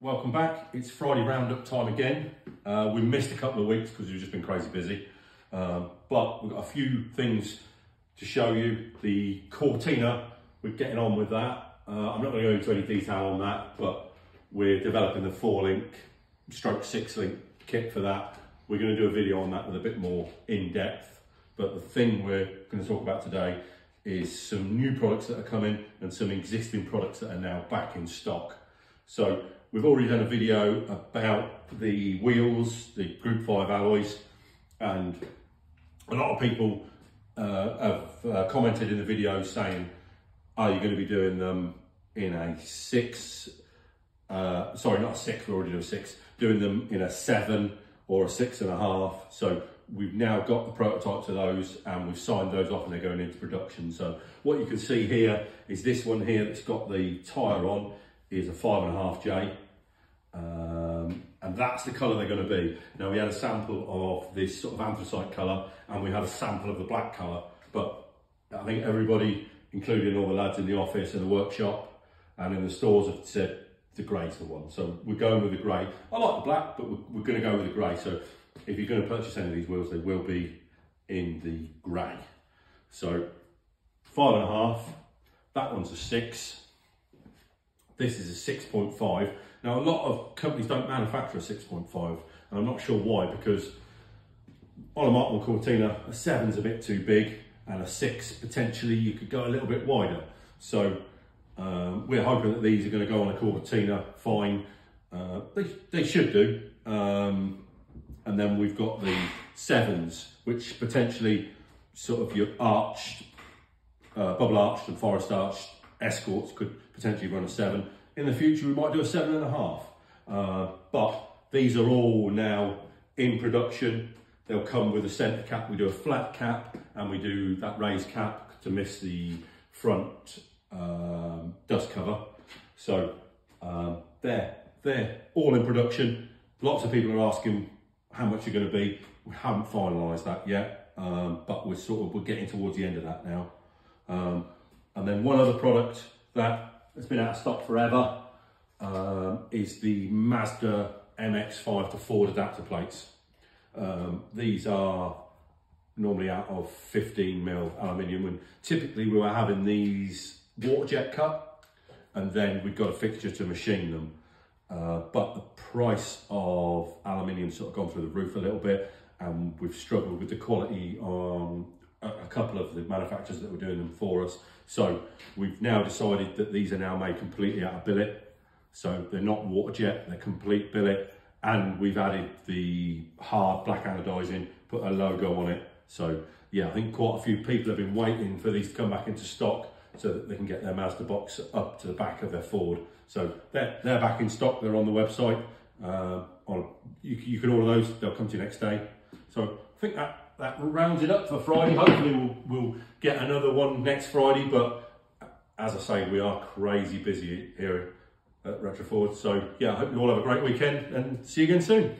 Welcome back. It's Friday roundup time again. Uh, we missed a couple of weeks because we've just been crazy busy. Um, but we've got a few things to show you. The Cortina, we're getting on with that. Uh, I'm not going to go into any detail on that, but we're developing the four link stroke six link kit for that. We're going to do a video on that with a bit more in depth. But the thing we're going to talk about today is some new products that are coming and some existing products that are now back in stock. So We've already done a video about the wheels, the Group 5 alloys, and a lot of people uh, have uh, commented in the video saying, are you going to be doing them in a six, uh, sorry, not a six, we already do a six, doing them in a seven or a six and a half. So we've now got the prototypes of those and we've signed those off and they're going into production. So what you can see here is this one here that's got the tyre on is a five and a half J. Um, and that's the colour they're going to be. Now we had a sample of this sort of anthracite colour and we had a sample of the black colour, but I think everybody, including all the lads in the office and the workshop and in the stores have said the grey's the one. So we're going with the grey. I like the black, but we're, we're going to go with the grey. So if you're going to purchase any of these wheels, they will be in the grey. So five and a half, that one's a six, this is a 6.5. Now, a lot of companies don't manufacture a 6.5, and I'm not sure why, because on a Mark One Cortina, a 7's a bit too big, and a 6, potentially, you could go a little bit wider. So, um, we're hoping that these are going to go on a Cortina fine. Uh, they, they should do. Um, and then we've got the 7s, which potentially sort of your arched, uh, bubble arched and forest arched escorts could potentially run a seven. In the future, we might do a seven and a half. Uh, but these are all now in production. They'll come with a center cap. We do a flat cap and we do that raised cap to miss the front um, dust cover. So um, they're, they're all in production. Lots of people are asking how much you're going to be. We haven't finalised that yet, um, but we're sort of we're getting towards the end of that now. And then one other product that has been out of stock forever um, is the Mazda MX-5 to Ford adapter plates. Um, these are normally out of 15 mil aluminium and typically we were having these water jet cut and then we've got a fixture to machine them. Uh, but the price of aluminium sort of gone through the roof a little bit and we've struggled with the quality on a, couple of the manufacturers that were doing them for us. So we've now decided that these are now made completely out of billet. So they're not water jet, they're complete billet. And we've added the hard black anodizing, put a logo on it. So yeah, I think quite a few people have been waiting for these to come back into stock so that they can get their Mazda box up to the back of their Ford. So they're, they're back in stock, they're on the website. Uh, on, you, you can order those, they'll come to you next day. So I think that that rounds it up for Friday. Hopefully we'll, we'll get another one next Friday, but as I say, we are crazy busy here at Retroford. So yeah, I hope you all have a great weekend and see you again soon.